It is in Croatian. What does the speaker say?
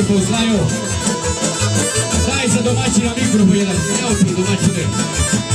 se poznaju. Daj za domaćina mikrofon jedan. Evo ti domaćine.